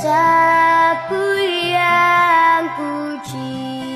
sapu yang puji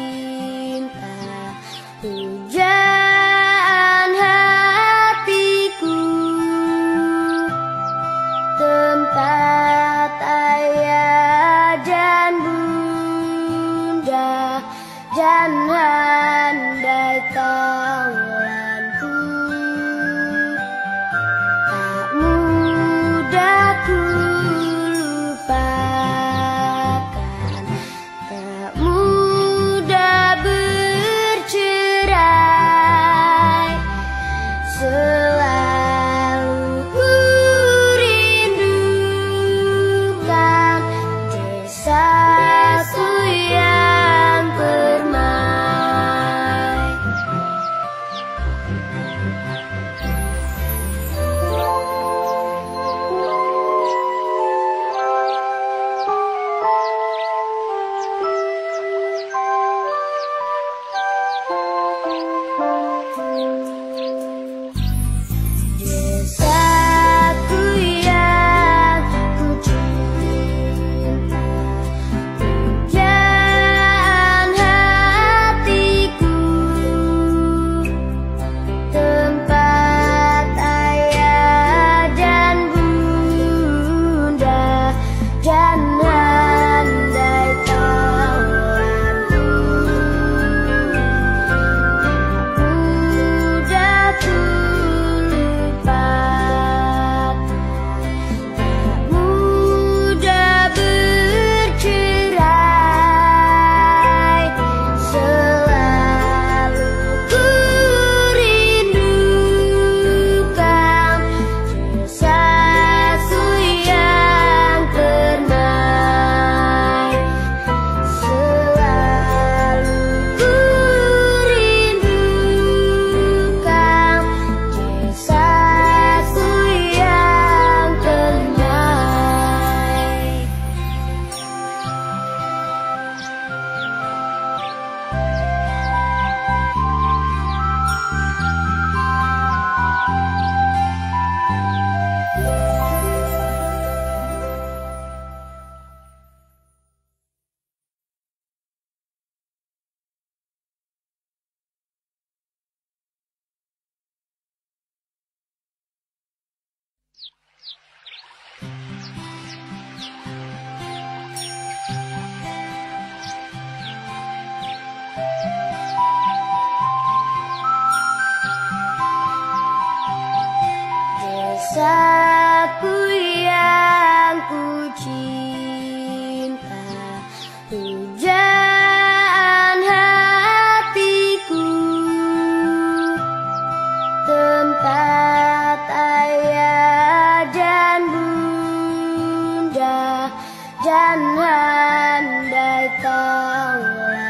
gian nan đời ta